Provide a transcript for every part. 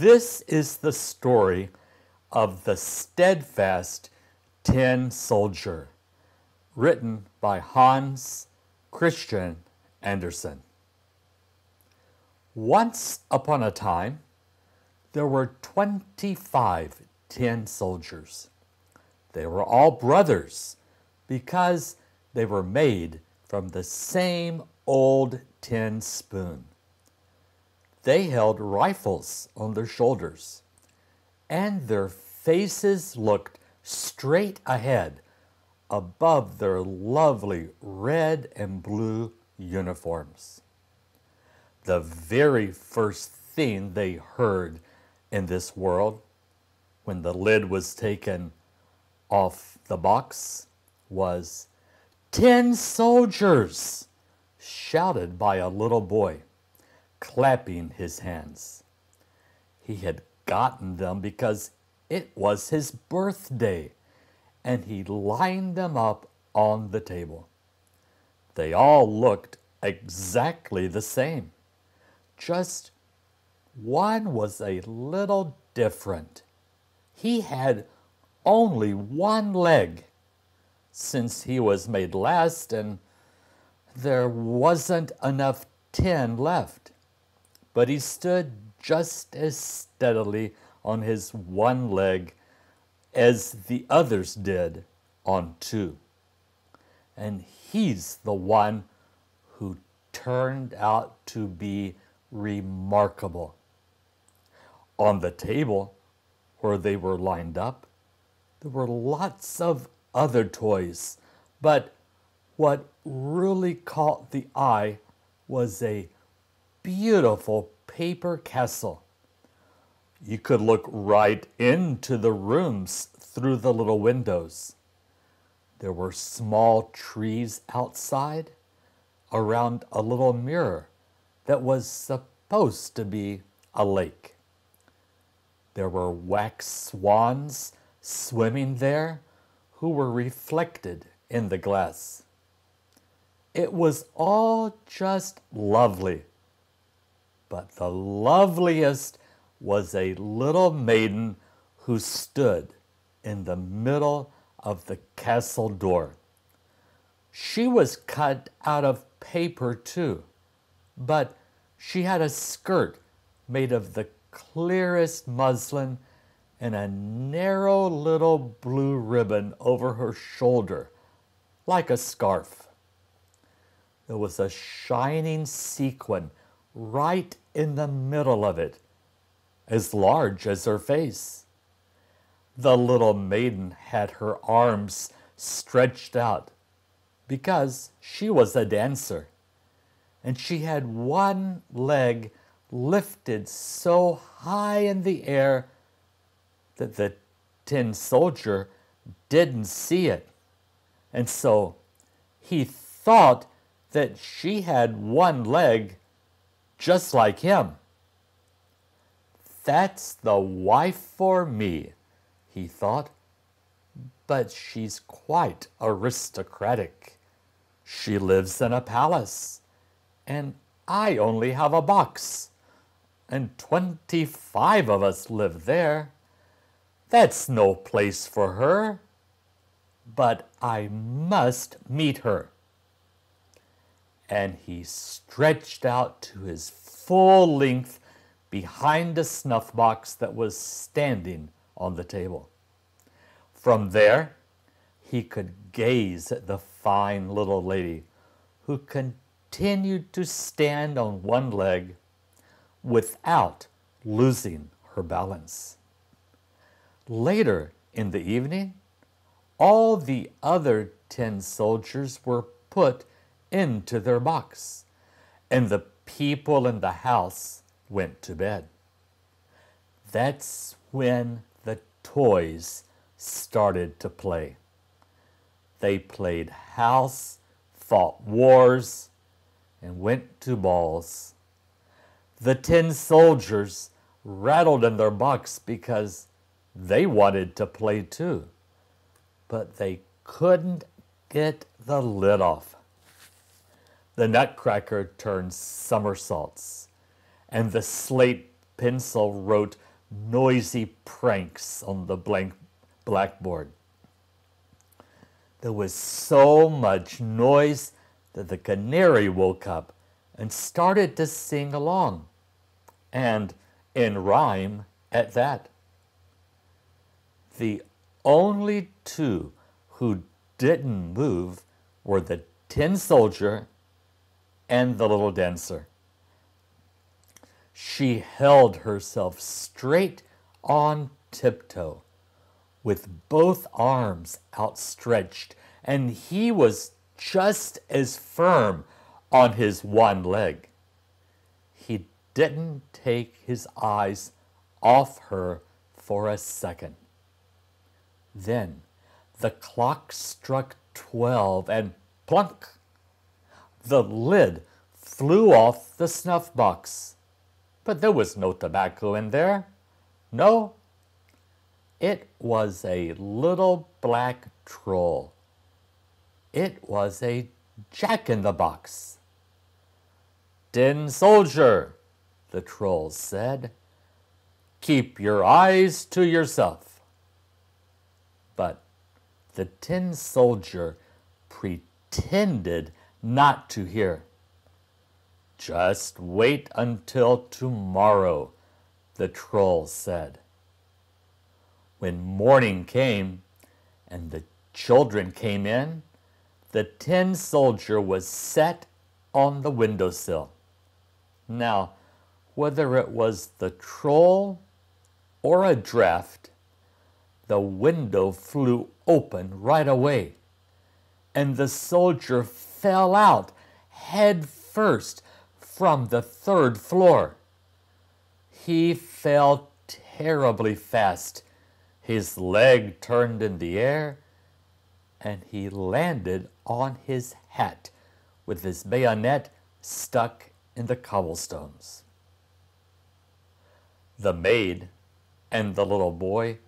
This is the story of the steadfast tin soldier, written by Hans Christian Andersen. Once upon a time, there were 25 tin soldiers. They were all brothers because they were made from the same old tin spoon. They held rifles on their shoulders, and their faces looked straight ahead above their lovely red and blue uniforms. The very first thing they heard in this world when the lid was taken off the box was Tin soldiers! shouted by a little boy, clapping his hands. He had gotten them because it was his birthday, and he lined them up on the table. They all looked exactly the same, just one was a little different. He had only one leg since he was made last and there wasn't enough tin left. But he stood just as steadily on his one leg as the others did on two. And he's the one who turned out to be remarkable. On the table where they were lined up, there were lots of other toys, but what really caught the eye was a beautiful paper castle. You could look right into the rooms through the little windows. There were small trees outside around a little mirror that was supposed to be a lake. There were wax swans swimming there who were reflected in the glass. It was all just lovely. But the loveliest was a little maiden who stood in the middle of the castle door. She was cut out of paper too, but she had a skirt made of the clearest muslin and a narrow little blue ribbon over her shoulder, like a scarf. There was a shining sequin right in the middle of it, as large as her face. The little maiden had her arms stretched out because she was a dancer, and she had one leg lifted so high in the air that the tin soldier didn't see it. And so he thought that she had one leg just like him. That's the wife for me, he thought. But she's quite aristocratic. She lives in a palace, and I only have a box, and 25 of us live there. That's no place for her. But I must meet her. And he stretched out to his full length behind a snuff box that was standing on the table. From there, he could gaze at the fine little lady who continued to stand on one leg without losing her balance. Later in the evening, all the other tin soldiers were put into their box, and the people in the house went to bed. That's when the toys started to play. They played house, fought wars, and went to balls. The tin soldiers rattled in their box because they wanted to play too, but they couldn't get the lid off. The nutcracker turned somersaults, and the slate pencil wrote noisy pranks on the blank blackboard. There was so much noise that the canary woke up and started to sing along, and in rhyme at that. The only two who didn't move were the tin soldier and the little dancer. She held herself straight on tiptoe with both arms outstretched, and he was just as firm on his one leg. He didn't take his eyes off her for a second. Then the clock struck twelve, and plunk! The lid flew off the snuff box. But there was no tobacco in there. No, it was a little black troll. It was a jack in the box. Tin soldier, the troll said, keep your eyes to yourself. But the tin soldier pretended not to hear. Just wait until tomorrow, the troll said. When morning came and the children came in, the tin soldier was set on the windowsill. Now, whether it was the troll or a draft, the window flew open right away, and the soldier fell out head first from the third floor. He fell terribly fast his leg turned in the air, and he landed on his hat with his bayonet stuck in the cobblestones. The maid and the little boy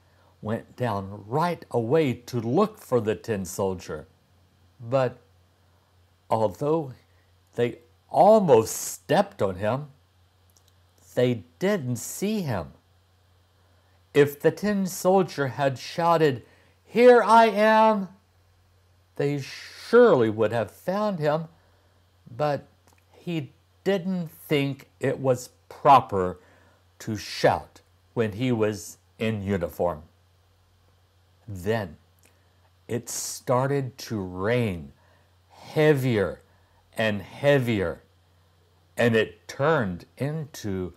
went down right away to look for the tin soldier. But although they almost stepped on him, they didn't see him. If the tin soldier had shouted, Here I am, they surely would have found him, but he didn't think it was proper to shout when he was in uniform. Then it started to rain heavier and heavier, and it turned into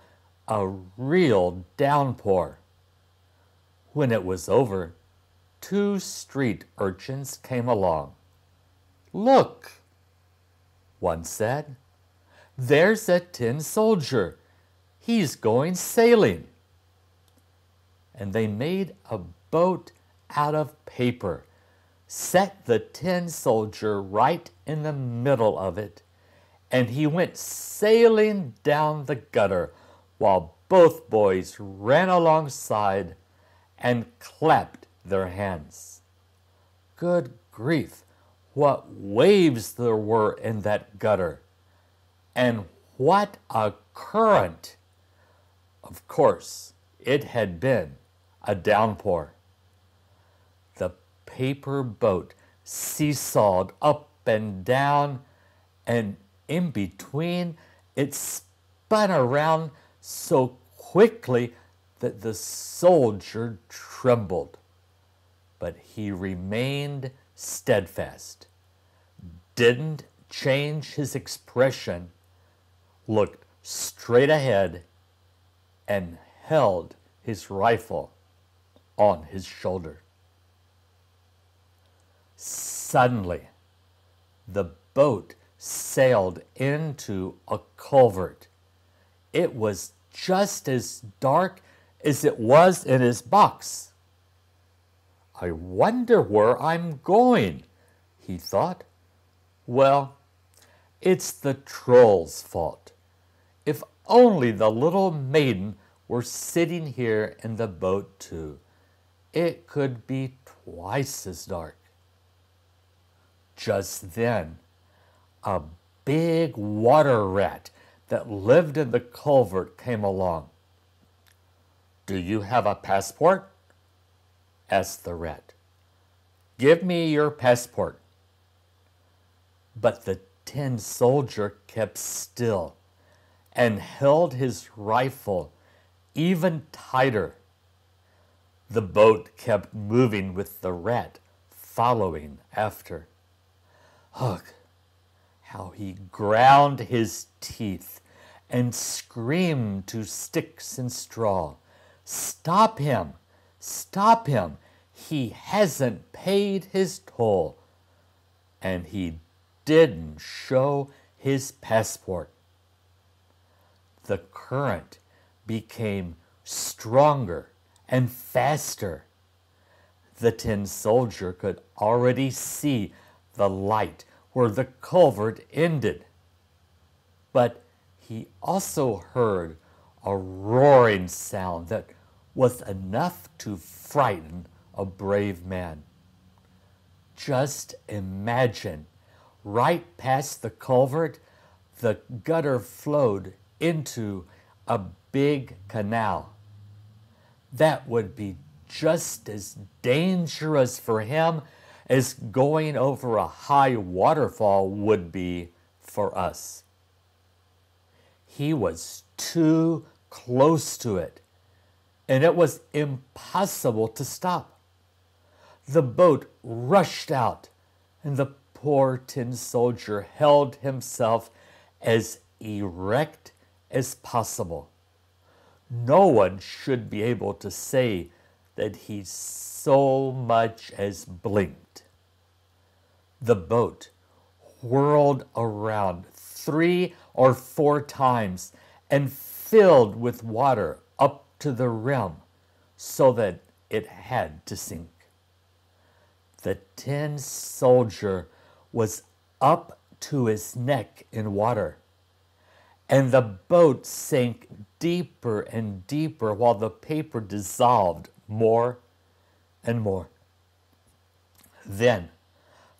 a real downpour. When it was over, two street urchins came along. Look, one said, there's a tin soldier. He's going sailing. And they made a boat out of paper, set the tin soldier right in the middle of it, and he went sailing down the gutter while both boys ran alongside and clapped their hands. Good grief, what waves there were in that gutter! And what a current! Of course, it had been a downpour. Paper boat seesawed up and down, and in between it spun around so quickly that the soldier trembled, but he remained steadfast, didn't change his expression, looked straight ahead, and held his rifle on his shoulder. Suddenly, the boat sailed into a culvert. It was just as dark as it was in his box. I wonder where I'm going, he thought. Well, it's the troll's fault. If only the little maiden were sitting here in the boat too, it could be twice as dark. Just then, a big water rat that lived in the culvert came along. Do you have a passport? asked the rat. Give me your passport. But the tin soldier kept still and held his rifle even tighter. The boat kept moving with the rat following after. Ugh, how he ground his teeth and screamed to sticks and straw. Stop him! Stop him! He hasn't paid his toll. And he didn't show his passport. The current became stronger and faster. The tin soldier could already see the light where the culvert ended. But he also heard a roaring sound that was enough to frighten a brave man. Just imagine, right past the culvert, the gutter flowed into a big canal. That would be just as dangerous for him as going over a high waterfall would be for us. He was too close to it, and it was impossible to stop. The boat rushed out, and the poor tin soldier held himself as erect as possible. No one should be able to say that he so much as blinked. The boat whirled around three or four times and filled with water up to the rim so that it had to sink. The tin soldier was up to his neck in water, and the boat sank deeper and deeper while the paper dissolved more and more. Then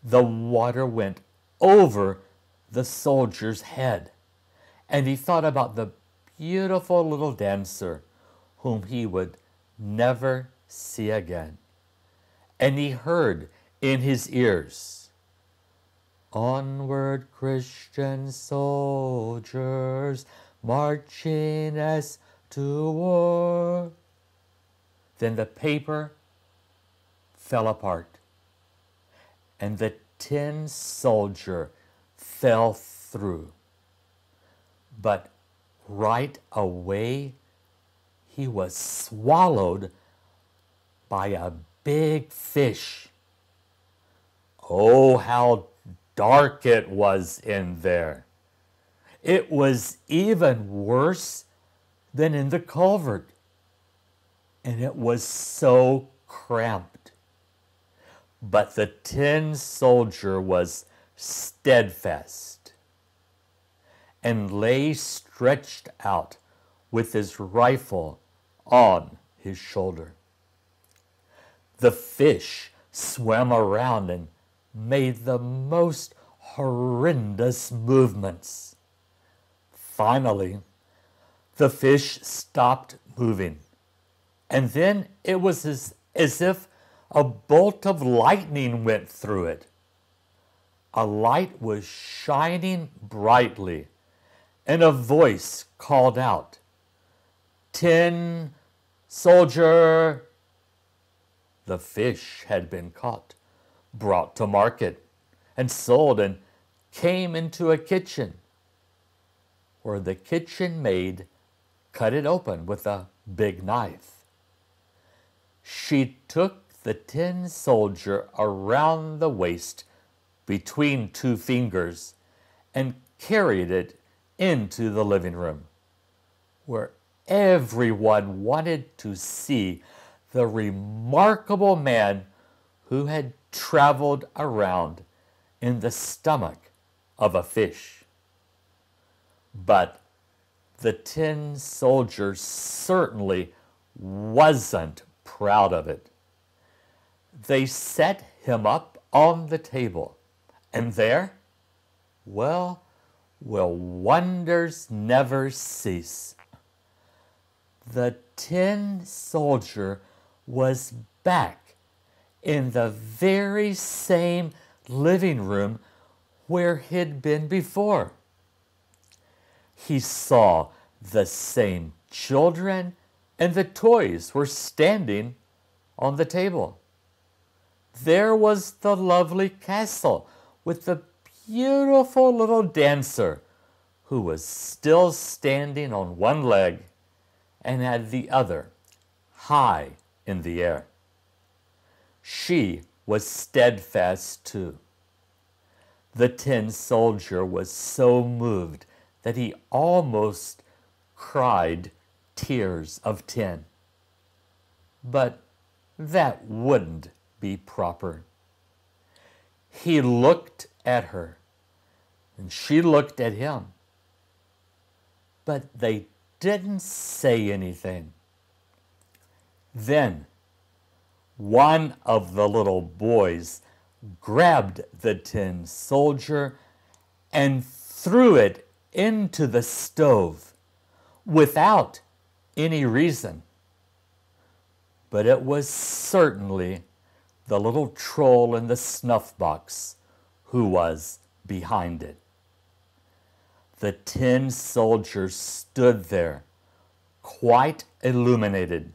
the water went over the soldier's head, and he thought about the beautiful little dancer whom he would never see again. And he heard in his ears, Onward, Christian soldiers, marching as to war. Then the paper fell apart, and the tin soldier fell through. But right away, he was swallowed by a big fish. Oh, how dark it was in there! It was even worse than in the culvert and it was so cramped. But the tin soldier was steadfast and lay stretched out with his rifle on his shoulder. The fish swam around and made the most horrendous movements. Finally, the fish stopped moving and then it was as, as if a bolt of lightning went through it. A light was shining brightly, and a voice called out, Tin soldier! The fish had been caught, brought to market, and sold, and came into a kitchen, where the kitchen maid cut it open with a big knife she took the tin soldier around the waist between two fingers and carried it into the living room, where everyone wanted to see the remarkable man who had traveled around in the stomach of a fish. But the tin soldier certainly wasn't proud of it. They set him up on the table, and there, well, will wonders never cease. the tin soldier was back in the very same living room where he'd been before. He saw the same children and the toys were standing on the table. There was the lovely castle with the beautiful little dancer who was still standing on one leg and had the other high in the air. She was steadfast too. The tin soldier was so moved that he almost cried tears of tin. But that wouldn't be proper. He looked at her, and she looked at him. But they didn't say anything. Then one of the little boys grabbed the tin soldier and threw it into the stove without any reason. But it was certainly the little troll in the snuff box who was behind it. The tin soldier stood there, quite illuminated,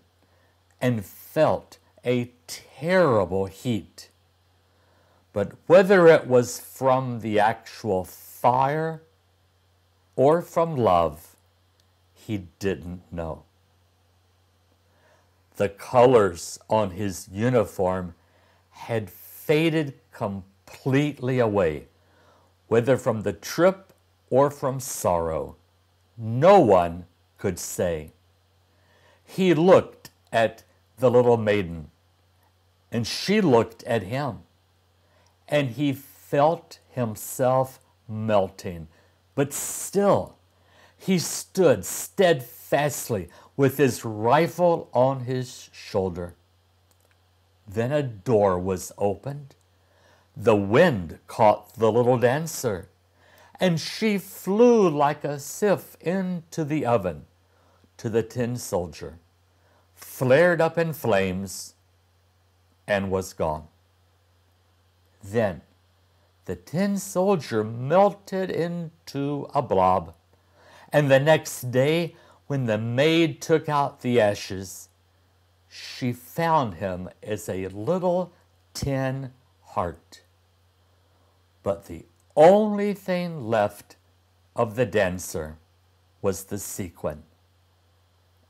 and felt a terrible heat. But whether it was from the actual fire or from love, he didn't know. The colors on his uniform had faded completely away, whether from the trip or from sorrow. No one could say. He looked at the little maiden, and she looked at him, and he felt himself melting, but still he stood steadfastly with his rifle on his shoulder. Then a door was opened. The wind caught the little dancer, and she flew like a sylph into the oven to the tin soldier, flared up in flames, and was gone. Then the tin soldier melted into a blob, and the next day, when the maid took out the ashes, she found him as a little tin heart. But the only thing left of the dancer was the sequin,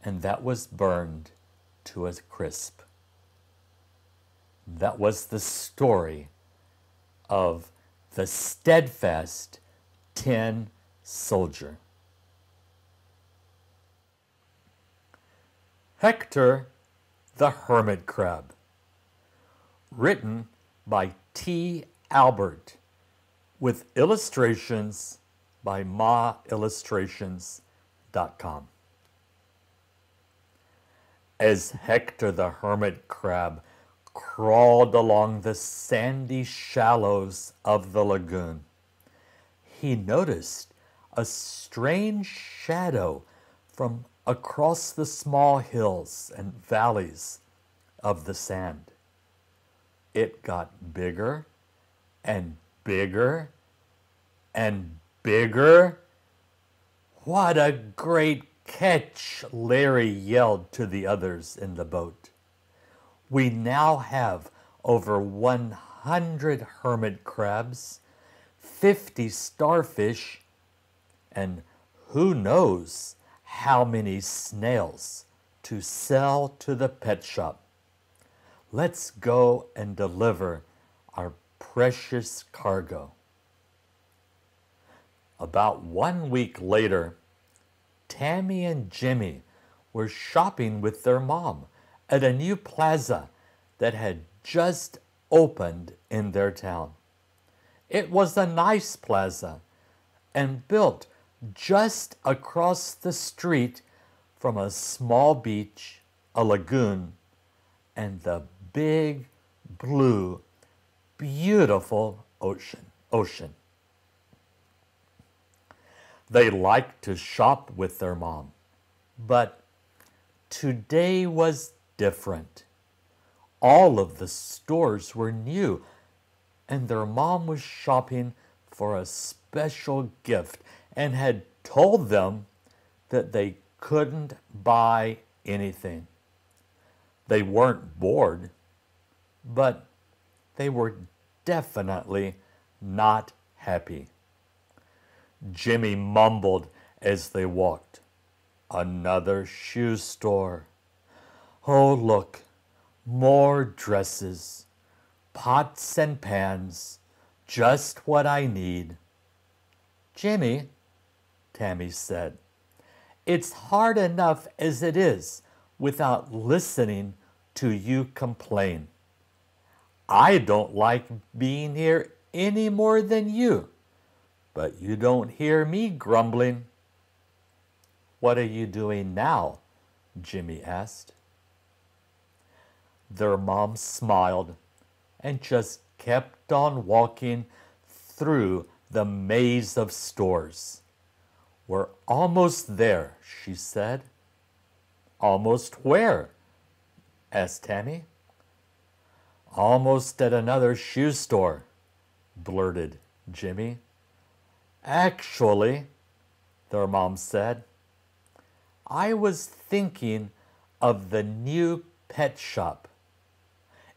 and that was burned to a crisp. That was the story of the steadfast tin soldier. Hector the Hermit Crab, written by T. Albert, with illustrations by maillustrations.com. As Hector the Hermit Crab crawled along the sandy shallows of the lagoon, he noticed a strange shadow from across the small hills and valleys of the sand. It got bigger and bigger and bigger. What a great catch, Larry yelled to the others in the boat. We now have over 100 hermit crabs, 50 starfish, and who knows how many snails to sell to the pet shop. Let's go and deliver our precious cargo. About one week later, Tammy and Jimmy were shopping with their mom at a new plaza that had just opened in their town. It was a nice plaza and built just across the street from a small beach, a lagoon, and the big, blue, beautiful ocean. ocean. They liked to shop with their mom, but today was different. All of the stores were new, and their mom was shopping for a special gift and had told them that they couldn't buy anything. They weren't bored, but they were definitely not happy. Jimmy mumbled as they walked. Another shoe store. Oh, look, more dresses, pots and pans, just what I need. Jimmy, Tammy said, it's hard enough as it is without listening to you complain. I don't like being here any more than you, but you don't hear me grumbling. What are you doing now? Jimmy asked. Their mom smiled and just kept on walking through the maze of stores. We're almost there, she said. Almost where? asked Tammy. Almost at another shoe store, blurted Jimmy. Actually, their mom said, I was thinking of the new pet shop.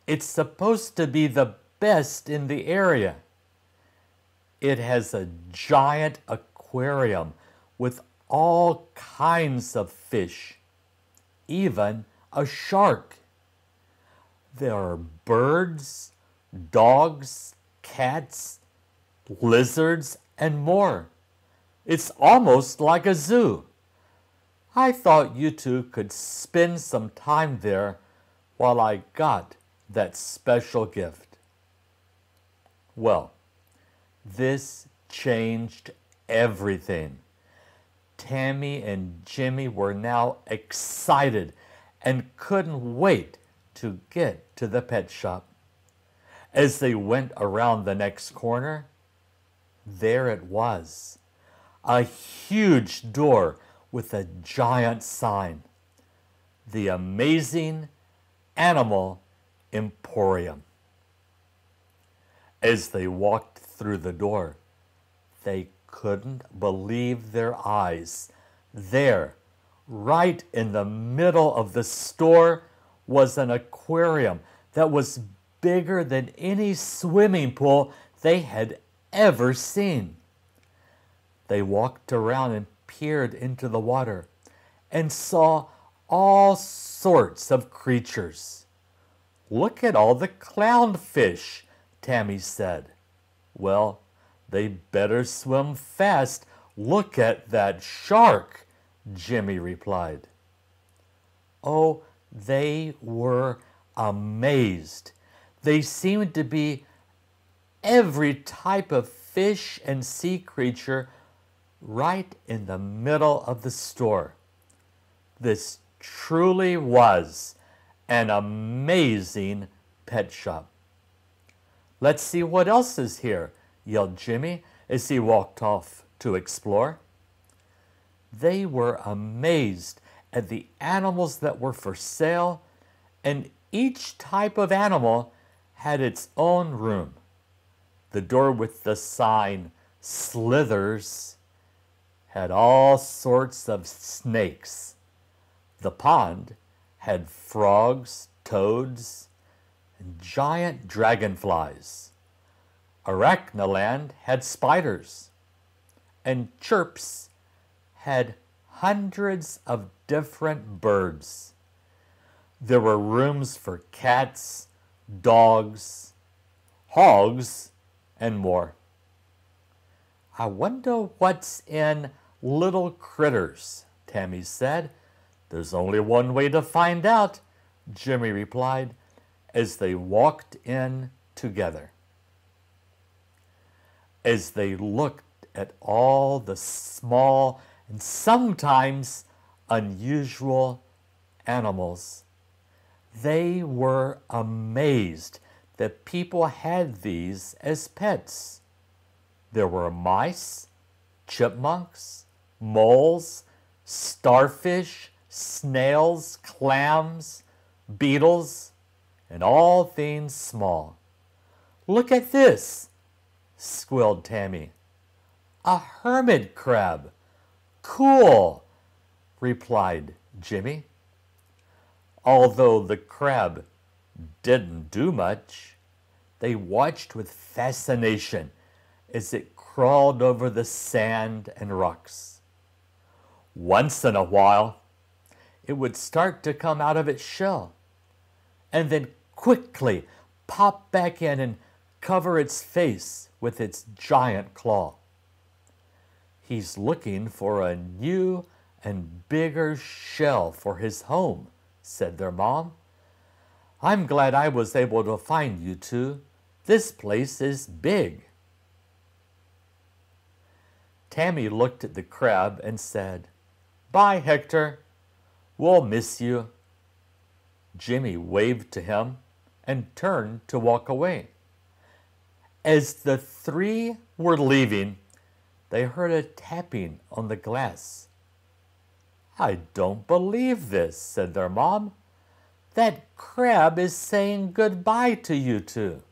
It's supposed to be the best in the area. It has a giant aquarium with all kinds of fish, even a shark. There are birds, dogs, cats, lizards, and more. It's almost like a zoo. I thought you two could spend some time there while I got that special gift. Well, this changed everything. Tammy and Jimmy were now excited and couldn't wait to get to the pet shop. As they went around the next corner, there it was a huge door with a giant sign The Amazing Animal Emporium. As they walked through the door, they couldn't believe their eyes. There, right in the middle of the store, was an aquarium that was bigger than any swimming pool they had ever seen. They walked around and peered into the water and saw all sorts of creatures. Look at all the clownfish, Tammy said. Well, they better swim fast. Look at that shark, Jimmy replied. Oh, they were amazed. They seemed to be every type of fish and sea creature right in the middle of the store. This truly was an amazing pet shop. Let's see what else is here, yelled Jimmy as he walked off to explore. They were amazed at the animals that were for sale, and each type of animal had its own room. The door with the sign Slithers had all sorts of snakes. The pond had frogs, toads, and giant dragonflies. Arachnaland had spiders, and Chirps had hundreds of different birds. There were rooms for cats, dogs, hogs, and more. I wonder what's in little critters, Tammy said. There's only one way to find out, Jimmy replied as they walked in together. As they looked at all the small and sometimes unusual animals, they were amazed that people had these as pets. There were mice, chipmunks, moles, starfish, snails, clams, beetles, and all things small. Look at this, squealed Tammy. A hermit crab. Cool, replied Jimmy. Although the crab didn't do much, they watched with fascination as it crawled over the sand and rocks. Once in a while, it would start to come out of its shell and then quickly pop back in and cover its face with its giant claw. He's looking for a new and bigger shell for his home, said their mom. I'm glad I was able to find you two. This place is big. Tammy looked at the crab and said, Bye, Hector. We'll miss you. Jimmy waved to him and turned to walk away. As the three were leaving, they heard a tapping on the glass. I don't believe this, said their mom. That crab is saying goodbye to you two.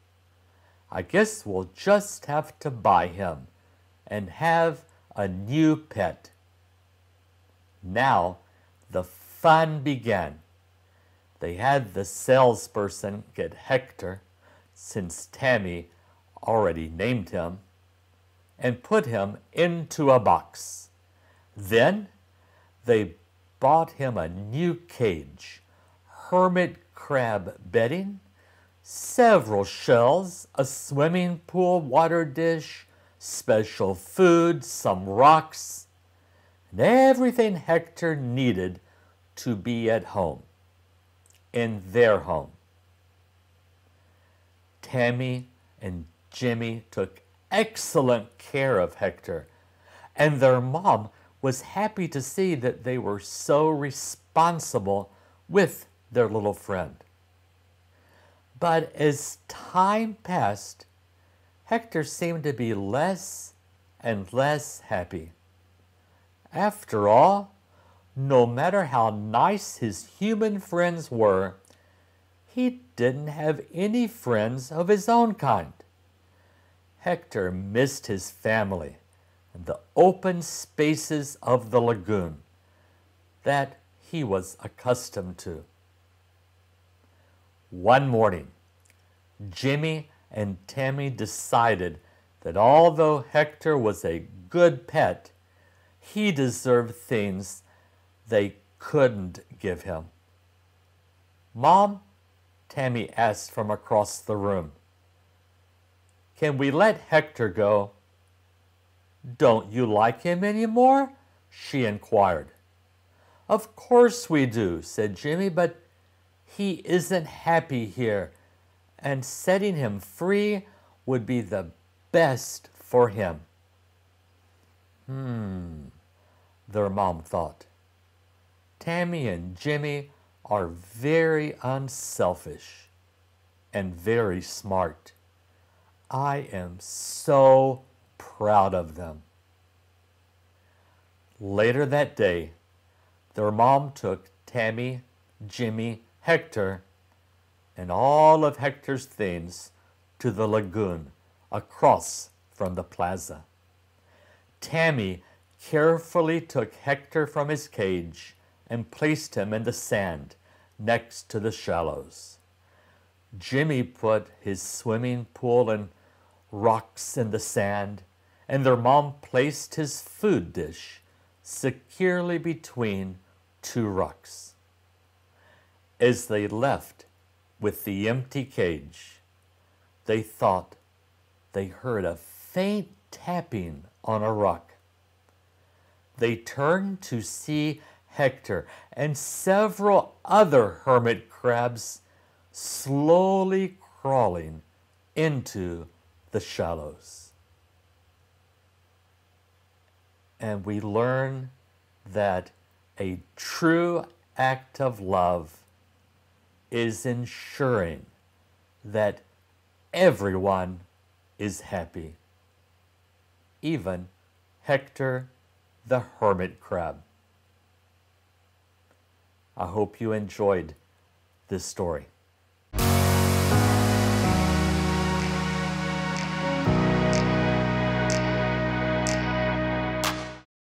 I guess we'll just have to buy him and have a new pet. Now the fun began. They had the salesperson get Hector, since Tammy already named him, and put him into a box. Then they bought him a new cage, hermit crab bedding, several shells, a swimming pool water dish, special food, some rocks, and everything Hector needed to be at home, in their home. Tammy and Jimmy took excellent care of Hector, and their mom was happy to see that they were so responsible with their little friend. But as time passed, Hector seemed to be less and less happy. After all, no matter how nice his human friends were, he didn't have any friends of his own kind. Hector missed his family and the open spaces of the lagoon that he was accustomed to. One morning, Jimmy and Tammy decided that although Hector was a good pet, he deserved things they couldn't give him. Mom, Tammy asked from across the room, can we let Hector go? Don't you like him any more? she inquired. Of course we do, said Jimmy, but he isn't happy here, and setting him free would be the best for him. Hmm, their mom thought. Tammy and Jimmy are very unselfish and very smart. I am so proud of them. Later that day, their mom took Tammy, Jimmy, Hector, and all of Hector's things to the lagoon across from the plaza. Tammy carefully took Hector from his cage and placed him in the sand next to the shallows. Jimmy put his swimming pool and rocks in the sand, and their mom placed his food dish securely between two rocks. As they left with the empty cage, they thought they heard a faint tapping on a rock. They turned to see Hector and several other hermit crabs slowly crawling into the shallows. And we learn that a true act of love is ensuring that everyone is happy, even Hector the hermit crab. I hope you enjoyed this story.